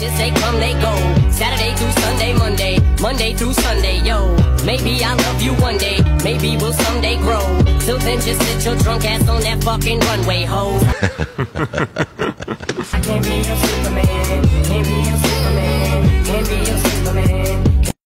bitches, they come, they go. Saturday through Sunday, Monday, Monday through Sunday, yo. Maybe I'll love you one day, maybe we'll someday grow. Till then, just sit your drunk ass on that fucking runway, ho. I can't be your Superman,